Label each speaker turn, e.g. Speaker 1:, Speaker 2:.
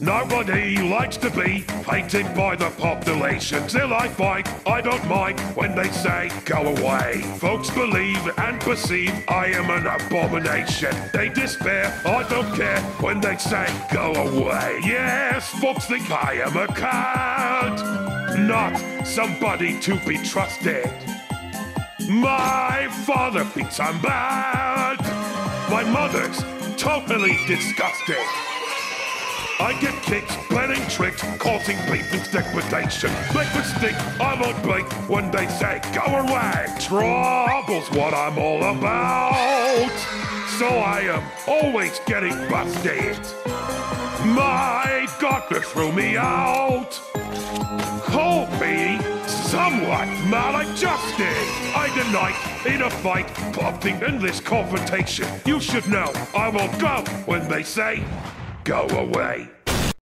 Speaker 1: Nobody likes to be hated by the population. Till I fight, I don't mind when they say go away. Folks believe and perceive I am an abomination. They despair, I don't care when they say go away. Yes, folks think I am a coward, not somebody to be trusted. My father thinks I'm bad. My mother's totally disgusting. I get kicks, planning tricks, causing people's degradation. Make mistake, I won't blink when they say go away. Trouble's what I'm all about. So I am always getting busted. My doctor threw me out. Call me somewhat maladjusted. I denied in a fight, opting in this confrontation. You should know I will go when they say go away.